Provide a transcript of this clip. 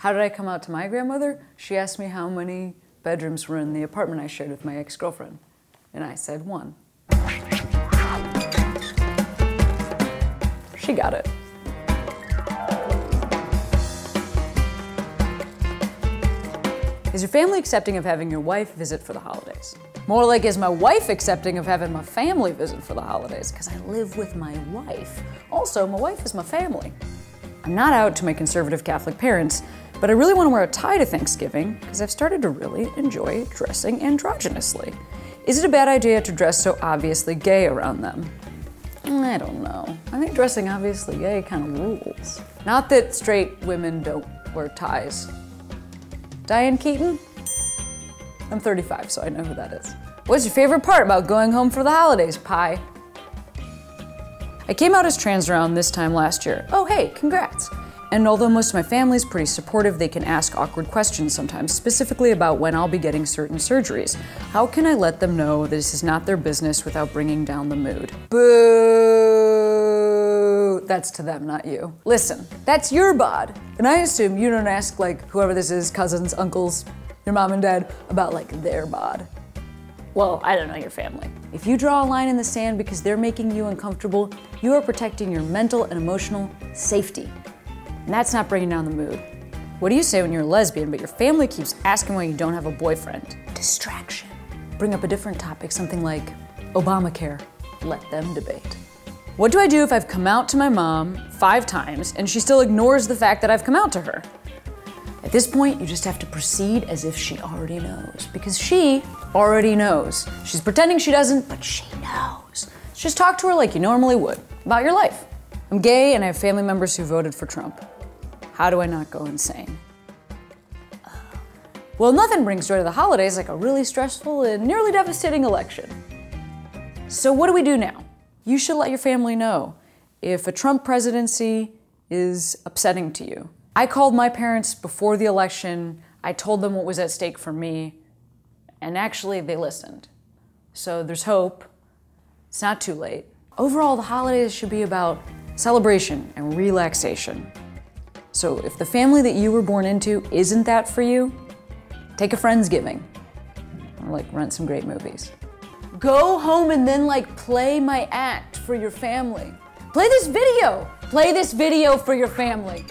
How did I come out to my grandmother? She asked me how many bedrooms were in the apartment I shared with my ex girlfriend. And I said one. She got it. Is your family accepting of having your wife visit for the holidays? More like, is my wife accepting of having my family visit for the holidays? Because I live with my wife. Also, my wife is my family. I'm not out to my conservative Catholic parents, but I really want to wear a tie to Thanksgiving because I've started to really enjoy dressing androgynously. Is it a bad idea to dress so obviously gay around them? I don't know. I think dressing obviously gay kind of rules. Not that straight women don't wear ties. Diane Keaton? I'm 35, so I know who that is. What's your favorite part about going home for the holidays, Pie? I came out as trans around this time last year. Oh, hey, congrats. And although most of my family is pretty supportive, they can ask awkward questions sometimes, specifically about when I'll be getting certain surgeries. How can I let them know this is not their business without bringing down the mood? Boo! That's to them, not you. Listen, that's your bod. And I assume you don't ask, like, whoever this is, cousins, uncles, your mom and dad, about, like, their bod. Well, I don't know your family. If you draw a line in the sand because they're making you uncomfortable, you are protecting your mental and emotional safety. And that's not bringing down the mood. What do you say when you're a lesbian, but your family keeps asking why you don't have a boyfriend? Distraction. Bring up a different topic, something like Obamacare. Let them debate. What do I do if I've come out to my mom five times and she still ignores the fact that I've come out to her? At this point, you just have to proceed as if she already knows, because she already knows. She's pretending she doesn't, but she knows. Just talk to her like you normally would about your life. I'm gay and I have family members who voted for Trump. How do I not go insane? Well, nothing brings joy to the holidays like a really stressful and nearly devastating election. So, what do we do now? You should let your family know if a Trump presidency is upsetting to you. I called my parents before the election, I told them what was at stake for me, and actually they listened. So, there's hope. It's not too late. Overall, the holidays should be about celebration and relaxation. So if the family that you were born into isn't that for you, take a Friendsgiving or like rent some great movies. Go home and then like play my act for your family. Play this video. Play this video for your family.